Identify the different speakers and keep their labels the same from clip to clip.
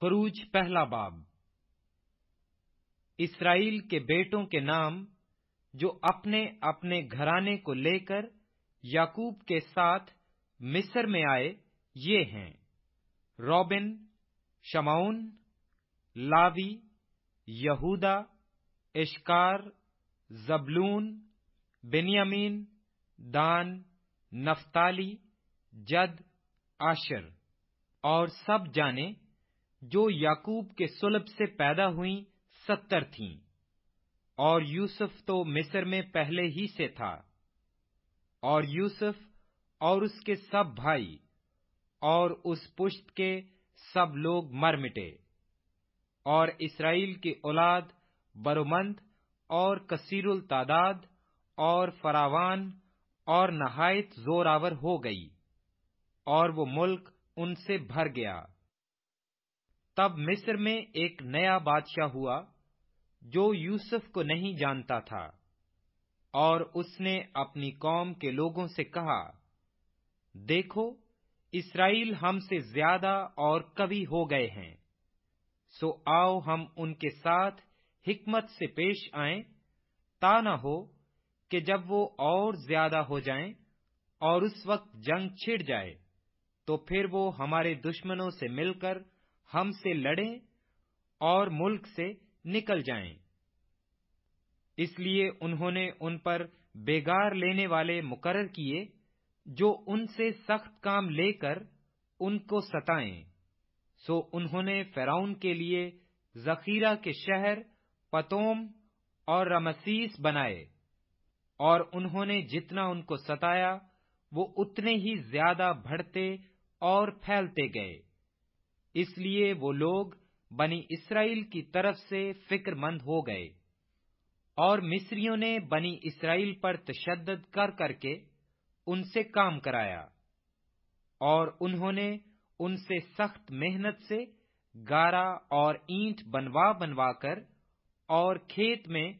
Speaker 1: خروج پہلا باب۔ اسرائیل کے بیٹوں کے نام جو اپنے اپنے گھرانے کو لے کر یعقوب کے ساتھ مصر میں آئے، یہ ہیں روبن، شمعون، لاوی، یہودا، اشکار، زبلون، بنیامین، دان نفتالی جد آشر اور سب جانے جو یعقوب کے سلب سے پیدا ہوئیں ستر تھیں، اور یوسف تو مصر میں پہلے ہی سے تھا۔ اور یوسف اور اس کے سب بھائی اور اس پشت کے سب لوگ مر مٹے۔ اور اسرائیل کی اولاد برومند اور کثیر التعداد اور فراوان اور نہایت زوراور ہو گئی، اور وہ ملک ان سے بھر گیا۔ تب مصر میں ایک نیا بادشاہ ہوا جو یوسف کو نہیں جانتا تھا اور اس نے اپنی قوم کے لوگوں سے کہا، دیکھو، اسرائیل ہم سے زیادہ اور کبھی ہو گئے ہیں، سو آؤ ہم ان کے ساتھ حکمت سے پیش آئیں۔ تا نہ ہو کہ جب وہ اور زیادہ ہو جائیں اور اس وقت جنگ چھڑ جائے، تو پھر وہ ہمارے دشمنوں سے مل کر ہم سے لڑیں اور ملک سے نکل جائیں۔ اس لیے انہوں نے ان پر بیگار لینے والے مقرر کیے جو ان سے سخت کام لے کر ان کو ستائیں۔ سو انہوں نے فراؤن کے لیے ذخیرہ کے شہر پتوم اور رمسیس بنائے اور انہوں نے جتنا ان کو ستایا وہ اتنے ہی زیادہ بڑھتے اور پھیلتے گئے۔ اس لیے وہ لوگ بنی اسرائیل کی طرف سے فکر مند ہو گئے اور مصریوں نے بنی اسرائیل پر تشدد کر کر کے ان سے کام کرایا اور انہوں نے ان سے سخت محنت سے گارا اور اینٹ بنوا بنوا کر اور کھیت میں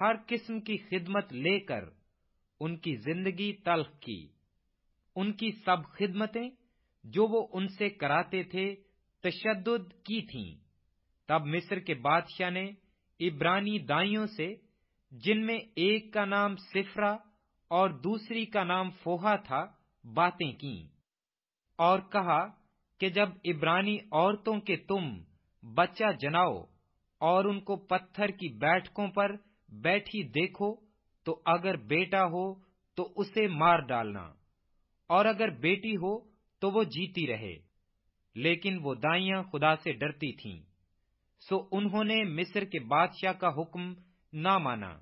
Speaker 1: ہر قسم کی خدمت لے کر ان کی زندگی تلخ کی۔ ان کی سب خدمتیں جو وہ ان سے کراتے تھے تشدد کی تھیں۔ تب مصر کے بادشاہ نے عبرانی دائیوں سے، جن میں ایک کا نام سفرا اور دوسری کا نام فوہا تھا، باتیں کی اور کہا کہ جب عبرانی عورتوں کے تم بچہ جناؤ اور ان کو پتھر کی بیٹھکوں پر بیٹھی دیکھو، تو اگر بیٹا ہو تو اسے مار ڈالنا، اور اگر بیٹی ہو تو وہ جیتی رہے۔ لیکن وہ دائیاں خدا سے ڈرتی تھیں۔ سو انہوں نے مصر کے بادشاہ کا حکم نہ مانا،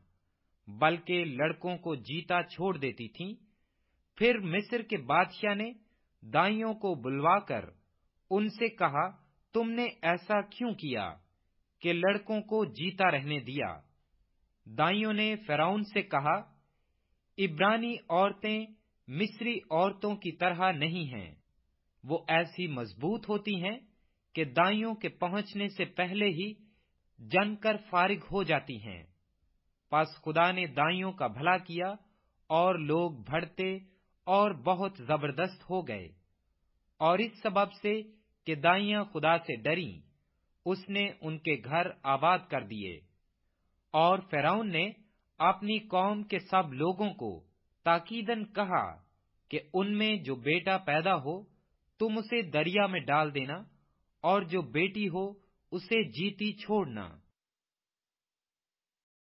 Speaker 1: بلکہ لڑکوں کو جیتا چھوڑ دیتی تھیں۔ پھر مصر کے بادشاہ نے دائیوں کو بلوا کر ان سے کہا، تم نے ایسا کیوں کیا کہ لڑکوں کو جیتا رہنے دیا؟ دائیوں نے فراؤن سے کہا عبرانی عورتیں مصری عورتوں کی طرح نہیں ہیں۔ وہ ایسی مضبوط ہوتی ہیں کہ دائیوں کے پہنچنے سے پہلے ہی جن کر فارغ ہو جاتی ہیں۔ پس خدا نے دائیوں کا بھلا کیا اور لوگ بڑھتے اور بہت زبردست ہو گئے۔ اور اس سبب سے کہ دائیاں خدا سے ڈری اس نے ان کے گھر آباد کر دیے۔ اور فیراؤن نے اپنی قوم کے سب لوگوں کو تاکیدن کہا کہ ان میں جو بیٹا پیدا ہو تم اسے دریا میں ڈال دینا اور جو بیٹی ہو اسے جیتی چھوڑنا۔